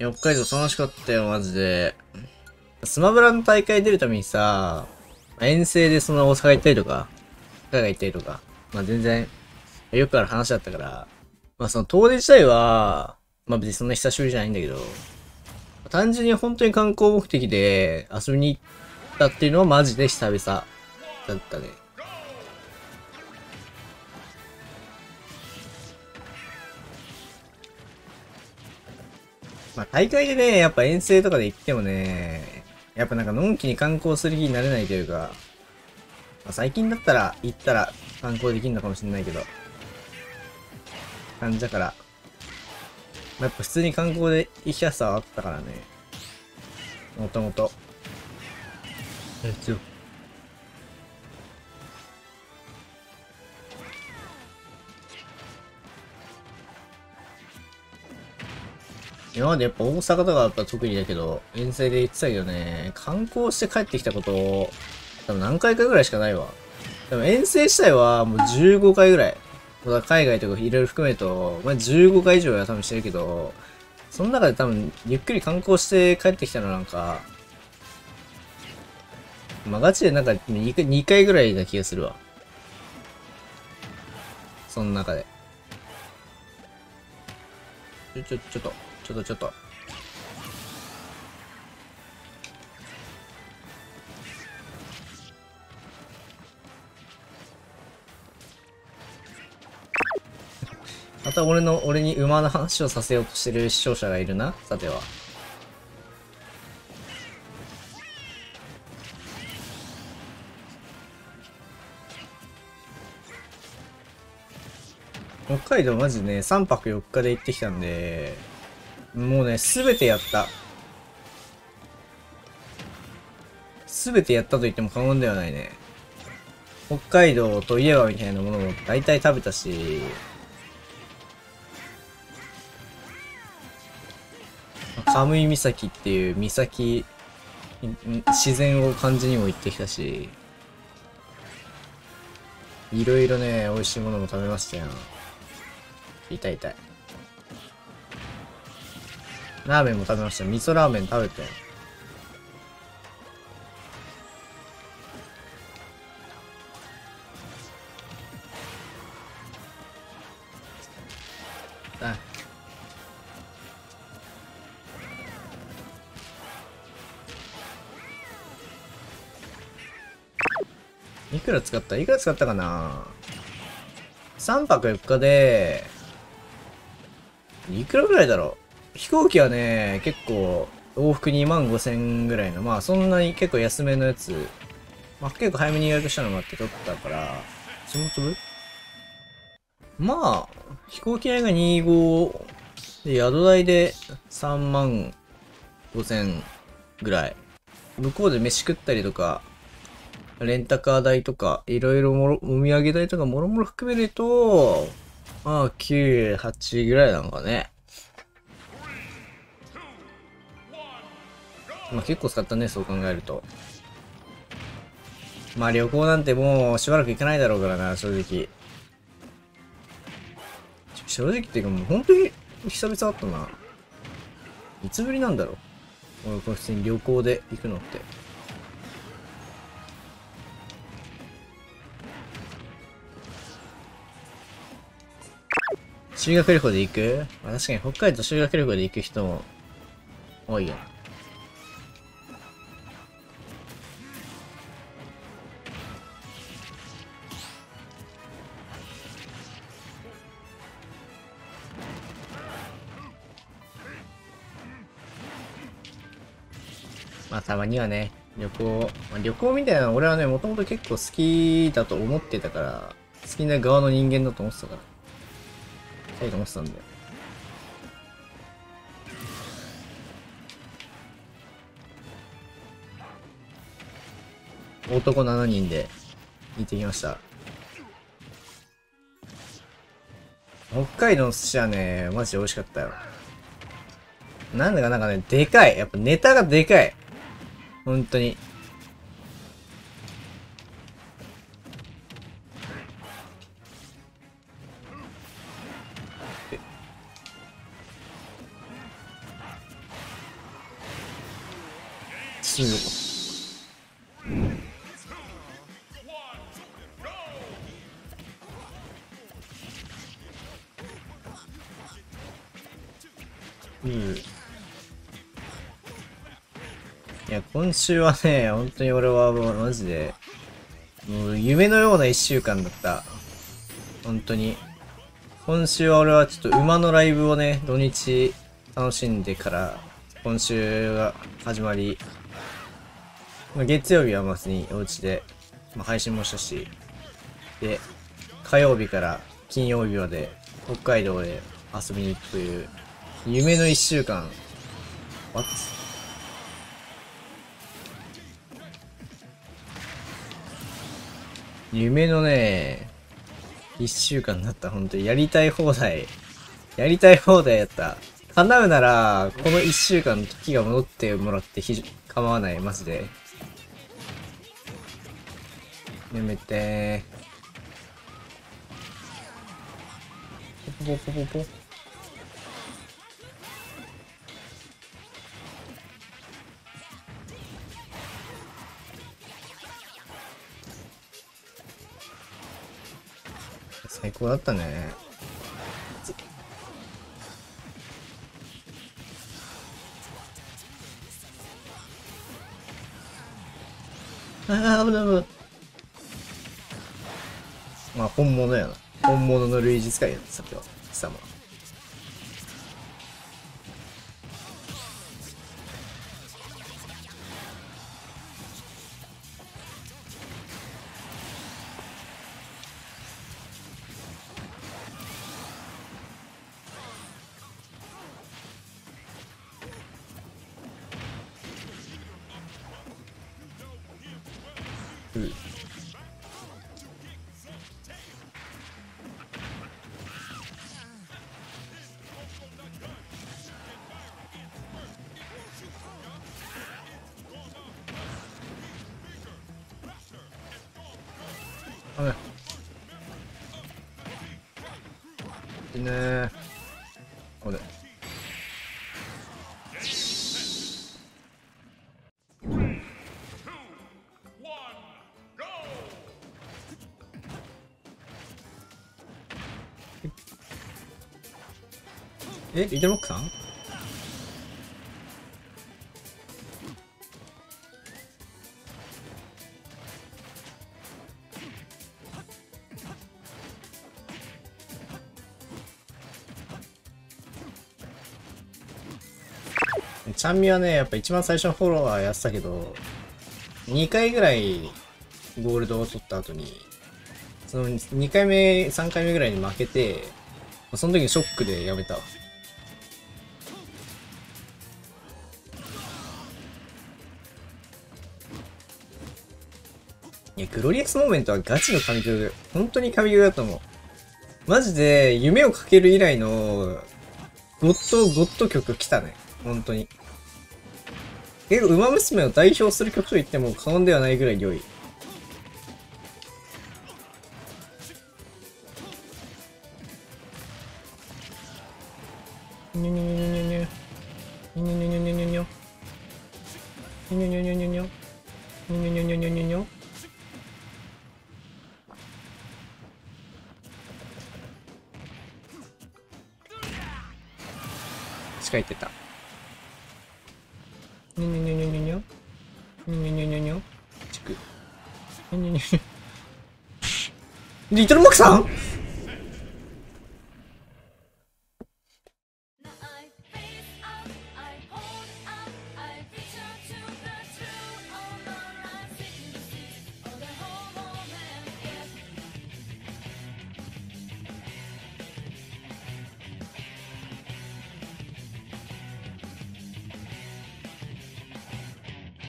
いや北海道楽しかったよ、マジで。スマブラの大会出るためにさ、遠征でその大阪行ったりとか、海外行ったりとか、まあ全然、よくある話だったから、まあその遠出自体は、まあ別にそんな久しぶりじゃないんだけど、単純に本当に観光目的で遊びに行ったっていうのはマジで久々だったね。まあ大会でね、やっぱ遠征とかで行ってもね、やっぱなんかのんきに観光する気になれないというか、まあ、最近だったら行ったら観光できるのかもしれないけど、感じだから、まあ、やっぱ普通に観光で行きやすさはあったからね。もともと。え、強今までやっぱ大阪とかだったら特にだけど、遠征で行ってたけどね、観光して帰ってきたこと、多分何回かぐらいしかないわ。でも遠征自体はもう15回ぐらい。海外とかいろいろ含めると、まあ、15回以上は多分してるけど、その中で多分ゆっくり観光して帰ってきたのなんか、まあ、ガチでなんか 2, 2回ぐらいな気がするわ。その中で。ちょ、ちょ、ちょっと。ちょっとちょっと。また俺の、俺に馬の話をさせようとしてる視聴者がいるな、さては。北海道マジね、3泊4日で行ってきたんで、もうね、すべてやった。すべてやったと言っても過言ではないね。北海道といえばみたいなものも大体食べたし、カムイ岬っていう岬、自然を感じにも行ってきたし、いろいろね、美味しいものも食べましたよ。痛い痛い。ラーメンも食べました。味噌ラーメン食べて。いくら使った？いくら使ったかな ?3 泊4日で、いくらぐらいだろう？飛行機はね、結構、往復2万5千ぐらいの、まあそんなに結構安めのやつ、まあ結構早めに予約したのもあって取ったから、その粒まあ、飛行機代が25で、宿代で3万5千ぐらい。向こうで飯食ったりとか、レンタカー代とか、いろいろもろ、お土産代とかもろもろ含めると、まあ9、8ぐらいなのかね。まあ結構使ったね、そう考えると。まあ旅行なんてもうしばらく行かないだろうからな、正直。正直っていうかもう本当に久々あったな。いつぶりなんだろう俺これ普通に旅行で行くのって。修学旅行で行く、まあ、確かに北海道修学旅行で行く人も多いよ。まあたまにはね、旅行、まあ、旅行みたいなの俺はね、もともと結構好きだと思ってたから、好きな側の人間だと思ってたから。したいと思ってたんだよ。男7人で行ってきました。北海道の寿司はね、マジで美味しかったよ。なんだかなんかね、でかい。やっぱネタがでかい。本当に。今週はね、本当に俺はもうマジで、もう夢のような一週間だった。本当に。今週は俺はちょっと馬のライブをね、土日楽しんでから、今週が始まり、まあ、月曜日はまずにお家で、まあ、配信もしたし、で、火曜日から金曜日まで北海道で遊びに行くという、夢の一週間。What? 夢のね、一週間だった、本当に。やりたい放題。やりたい放題やった。叶うなら、この一週間の時が戻ってもらって非常構わない、マジで。やめてー。ポポポポポ。最高だったね。ああ、危ない危ない。まあ、本物やな。本物の類似使いやった、さっきは。貴様。うん。あれ。いいねー。これ。え、リトルモックさん？ちゃんみはね、やっぱ一番最初のフォロワーやってたけど、2回ぐらいゴールドを取った後に、その2回目、3回目ぐらいに負けて、その時ショックでやめたわ。や、グロリアスモーメントはガチの神曲、本当に神曲だと思う。マジで、夢をかける以来の、ゴッド、ゴッド曲来たね。本当に。結構、馬娘を代表する曲と言っても過言ではないぐらい良い。にょにょにょにょにょにょ。にょにょ近いてた。にょにょにょにょにょにょ。にょにょにょにょ。ちく。にょにょにょ。リトルモクさん